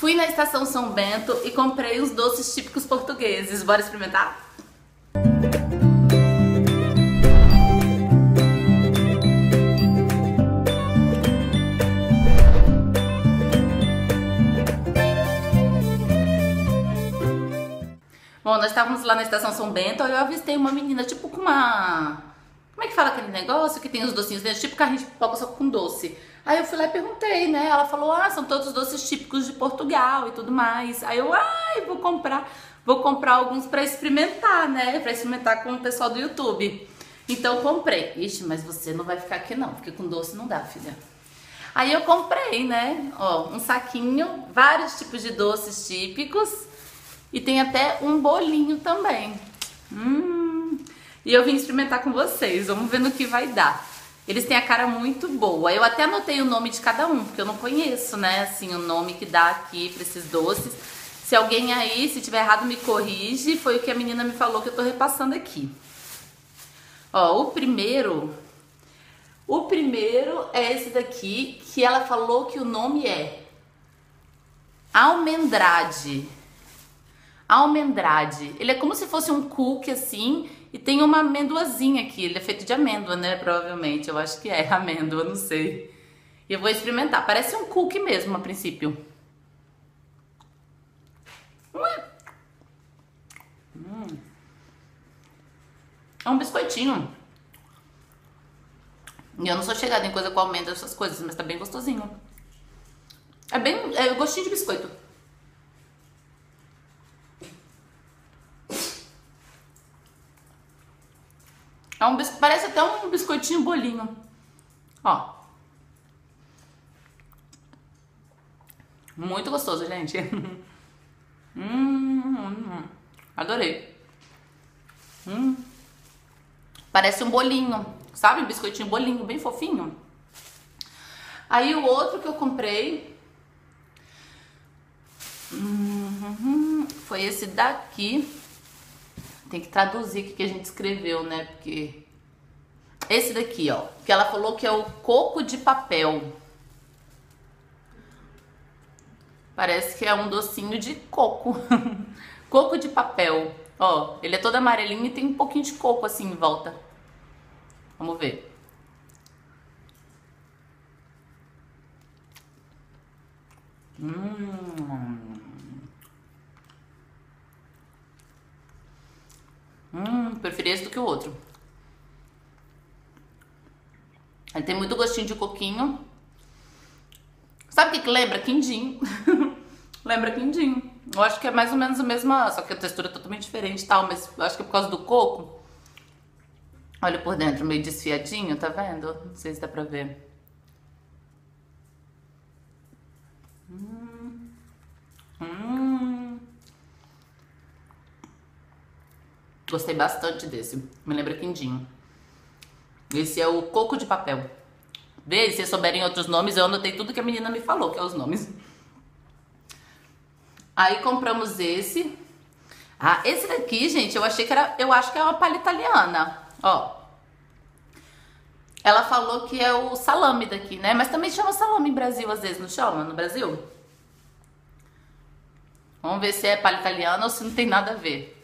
Fui na estação São Bento e comprei os doces típicos portugueses. Bora experimentar? Bom, nós estávamos lá na estação São Bento, aí eu avistei uma menina, tipo com uma. Como é que fala aquele negócio que tem os docinhos dentro? Tipo carrinho de pipoca só com doce. Aí eu fui lá e perguntei, né? Ela falou: ah, são todos doces típicos de Portugal e tudo mais. Aí eu, ai, vou comprar, vou comprar alguns para experimentar, né? Para experimentar com o pessoal do YouTube. Então comprei. Ixi, mas você não vai ficar aqui não, porque com doce não dá, filha. Aí eu comprei, né? Ó, um saquinho, vários tipos de doces típicos. E tem até um bolinho também. Hum. E eu vim experimentar com vocês. Vamos ver no que vai dar. Eles têm a cara muito boa. Eu até anotei o nome de cada um, porque eu não conheço, né, assim, o nome que dá aqui para esses doces. Se alguém aí, se tiver errado, me corrige. Foi o que a menina me falou que eu tô repassando aqui. Ó, o primeiro... O primeiro é esse daqui, que ela falou que o nome é Almendrade almendrade. Ele é como se fosse um cookie assim e tem uma amendoazinha aqui. Ele é feito de amêndoa, né? Provavelmente. Eu acho que é amêndoa, não sei. E eu vou experimentar. Parece um cookie mesmo a princípio. Hum. É um biscoitinho. E eu não sou chegada em coisa com amêndoa, essas coisas, mas tá bem gostosinho. É bem. É gostinho de biscoito. É um parece até um biscoitinho bolinho. Ó. Muito gostoso, gente. hum, hum, adorei. Hum. Parece um bolinho, sabe? Biscoitinho bolinho, bem fofinho. Aí o outro que eu comprei hum, foi esse daqui. Tem que traduzir o que a gente escreveu, né? Porque. Esse daqui, ó. Que ela falou que é o coco de papel. Parece que é um docinho de coco. coco de papel. Ó, ele é todo amarelinho e tem um pouquinho de coco assim em volta. Vamos ver. Hum. Do que o outro. Ele tem muito gostinho de coquinho. Sabe o que, que lembra? Quindim. lembra quindim. Eu acho que é mais ou menos a mesma, só que a textura é totalmente diferente e tal, mas eu acho que é por causa do coco. Olha por dentro, meio desfiadinho, tá vendo? Não sei se dá pra ver. Hum. Hum. Gostei bastante desse. Me lembra quindim. Esse é o coco de papel. Vê, se vocês souberem outros nomes, eu anotei tudo que a menina me falou, que é os nomes. Aí compramos esse. Ah, esse daqui, gente, eu achei que era, eu acho que é uma palha italiana. Ó. Ela falou que é o salame daqui, né? Mas também chama salame em Brasil, às vezes, não chama? No Brasil? Vamos ver se é palha italiana ou se não tem nada a ver.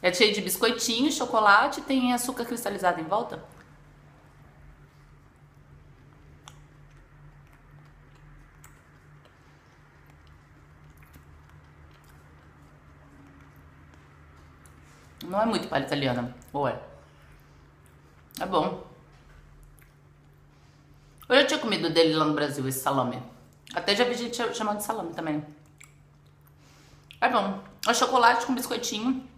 É cheio de biscoitinho, chocolate, tem açúcar cristalizado em volta. Não é muito palha italiana, ou é? É bom. Eu já tinha comido dele lá no Brasil, esse salame. Até já vi gente chamando de salame também. É bom. É chocolate com biscoitinho.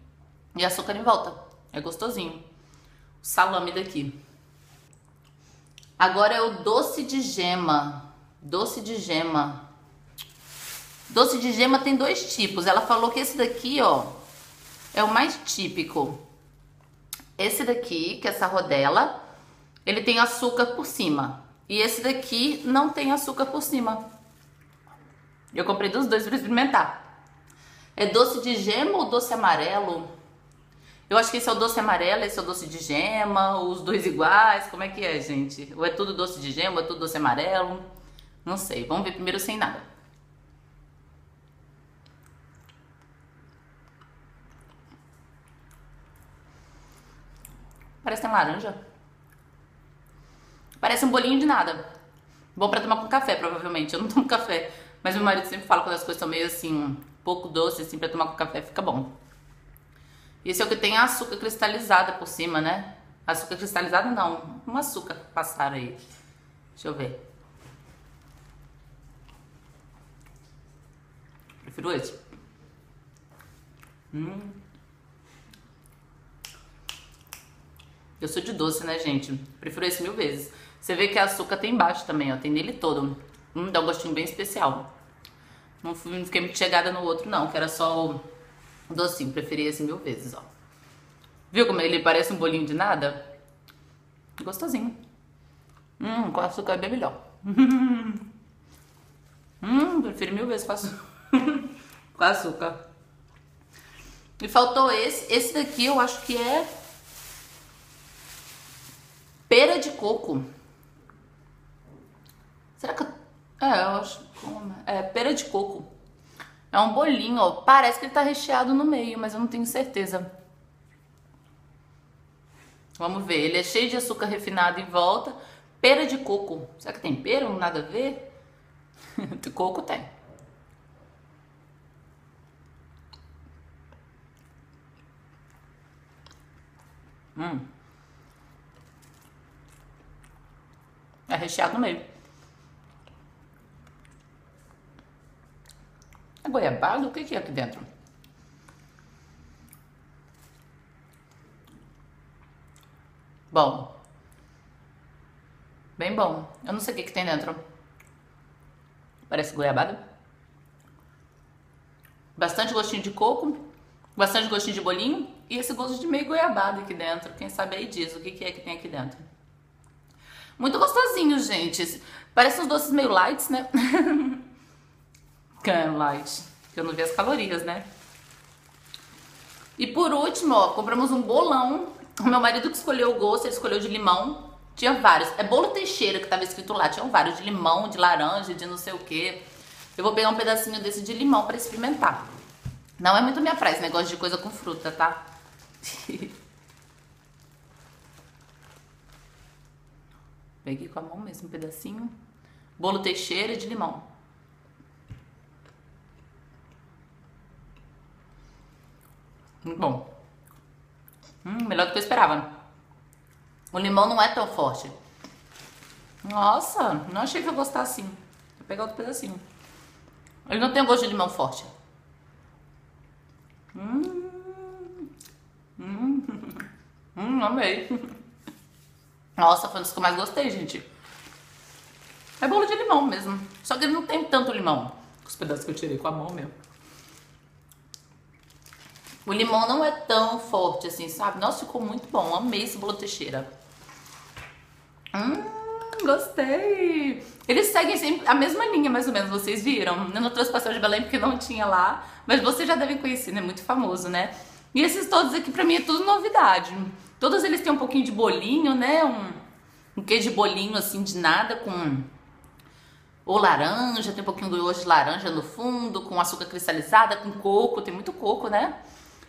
E açúcar em volta. É gostosinho. O salame daqui. Agora é o doce de gema. Doce de gema. Doce de gema tem dois tipos. Ela falou que esse daqui, ó, é o mais típico. Esse daqui, que é essa rodela, ele tem açúcar por cima. E esse daqui não tem açúcar por cima. Eu comprei dos dois para experimentar. É doce de gema ou doce amarelo? Eu acho que esse é o doce amarelo, esse é o doce de gema, os dois iguais, como é que é, gente? Ou é tudo doce de gema, ou é tudo doce amarelo? Não sei, vamos ver primeiro sem nada. Parece tem laranja. Parece um bolinho de nada. Bom para tomar com café, provavelmente. Eu não tomo café, mas meu marido sempre fala quando as coisas são meio assim, pouco doce assim para tomar com café, fica bom. Esse é o que tem açúcar cristalizada por cima, né? Açúcar cristalizada não, um açúcar passaram aí. Deixa eu ver. Prefiro esse. Hum. Eu sou de doce, né, gente? Prefiro esse mil vezes. Você vê que açúcar tem embaixo também, ó. Tem nele todo. Hum, dá um gostinho bem especial. Não, fui, não fiquei muito chegada no outro, não, que era só o docinho. Preferi esse mil vezes, ó. Viu como ele parece um bolinho de nada? Gostosinho. Hum, com açúcar é bem melhor. hum, prefiro mil vezes com açúcar. com açúcar. E faltou esse. Esse daqui eu acho que é pera de coco. Será que. É, eu acho... É, pera de coco. É um bolinho, ó. Parece que ele tá recheado no meio, mas eu não tenho certeza. Vamos ver. Ele é cheio de açúcar refinado em volta. Pera de coco. Será que tem pera? Nada a ver? de coco tem. Hum. É recheado no meio. É goiabada? O que, que é aqui dentro? Bom. Bem bom. Eu não sei o que, que tem dentro. Parece goiabada. Bastante gostinho de coco. Bastante gostinho de bolinho. E esse gosto de meio goiabada aqui dentro. Quem sabe aí diz o que, que é que tem aqui dentro. Muito gostosinho, gente. Parece uns doces meio lights, né? Can light. Eu não vi as calorias, né? E por último, ó, compramos um bolão. O meu marido que escolheu o gosto, ele escolheu de limão. Tinha vários. É bolo Teixeira que tava escrito lá. Tinham vários de limão, de laranja, de não sei o que. Eu vou pegar um pedacinho desse de limão para experimentar. Não é muito minha praia esse negócio de coisa com fruta, tá? Peguei com a mão mesmo um pedacinho. Bolo Teixeira de limão. Muito bom. Hum, melhor do que eu esperava. O limão não é tão forte. Nossa, não achei que eu gostar assim. Vou pegar outro pedacinho. Ele não tem gosto de limão forte. Hum, hum, hum amei. Nossa, foi um dos que eu mais gostei, gente. É bolo de limão mesmo. Só que ele não tem tanto limão. Os pedaços que eu tirei com a mão mesmo. O limão não é tão forte assim, sabe? Nossa, ficou muito bom. Amei esse bolo Teixeira. Hum, gostei. Eles seguem sempre a mesma linha, mais ou menos, vocês viram? Eu não trouxe pastel de Belém porque não tinha lá, mas vocês já devem conhecer, né? Muito famoso, né? E esses todos aqui pra mim é tudo novidade. Todos eles têm um pouquinho de bolinho, né? Um, um queijo de bolinho assim de nada com ou laranja, tem um pouquinho do gosto de laranja no fundo, com açúcar cristalizada, com coco, tem muito coco, né?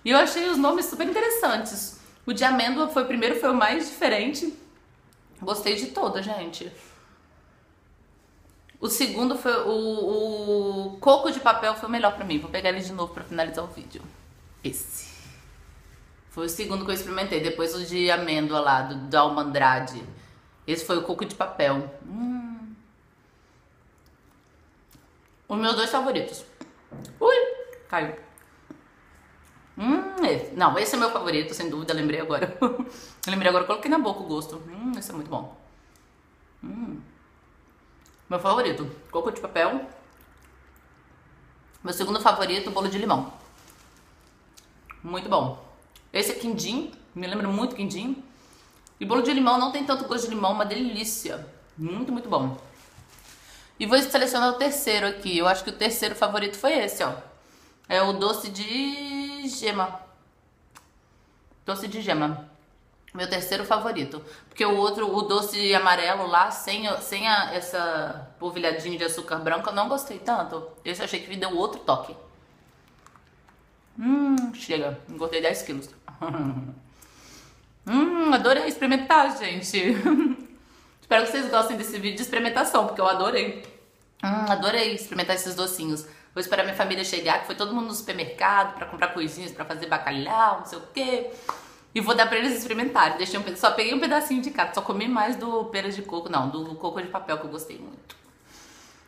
E eu achei os nomes super interessantes. O de amêndoa foi o primeiro, foi o mais diferente. Gostei de toda, gente. O segundo foi o, o coco de papel foi o melhor para mim. Vou pegar ele de novo para finalizar o vídeo. Esse. Foi o segundo que eu experimentei, depois o de amêndoa lá, do, do Almandrade. Esse foi o coco de papel. Hum. Os meus dois favoritos. Ui, caiu. Hum, esse. Não, esse é meu favorito, sem dúvida, lembrei agora. lembrei agora, coloquei na boca o gosto. Hum, esse é muito bom. Hum. Meu favorito, coco de papel. Meu segundo favorito, bolo de limão. Muito bom. Esse é quindim, me lembra muito quindim. E bolo de limão não tem tanto gosto de limão, uma delícia. Muito, muito bom. E vou selecionar o terceiro aqui. Eu acho que o terceiro favorito foi esse, ó. É o doce de gema. Doce de gema. Meu terceiro favorito. Porque o outro, o doce amarelo lá, sem, sem a, essa polvilhadinha de açúcar branco, eu não gostei tanto. Esse eu achei que me deu outro toque. Hum, chega. Engordei 10 quilos. Hum, adorei experimentar, gente. Espero que vocês gostem desse vídeo de experimentação, porque eu adorei. Hum, adorei experimentar esses docinhos. Vou esperar minha família chegar, que foi todo mundo no supermercado para comprar coisinhas para fazer bacalhau, não sei o quê. E vou dar pra eles experimentarem. Deixei um, só peguei um pedacinho de cada, só comi mais do pera de coco, não, do coco de papel que eu gostei muito.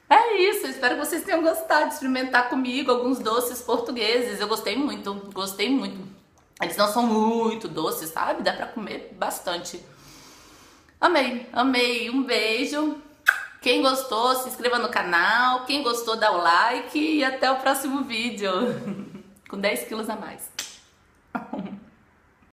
É isso, espero que vocês tenham gostado de experimentar comigo alguns doces portugueses. Eu gostei muito, gostei muito. Eles não são muito doces, sabe? Dá pra comer bastante. Amei, amei. Um beijo. Quem gostou, se inscreva no canal. Quem gostou, dá o like. E até o próximo vídeo. Com 10 quilos a mais.